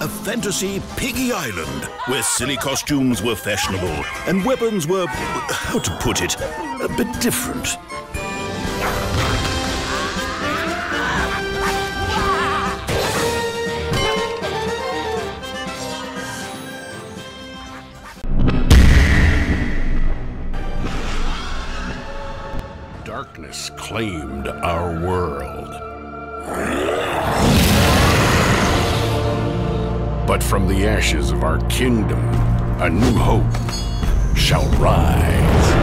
a fantasy piggy island where silly costumes were fashionable and weapons were, how to put it, a bit different. Darkness claimed our world. From the ashes of our kingdom, a new hope shall rise.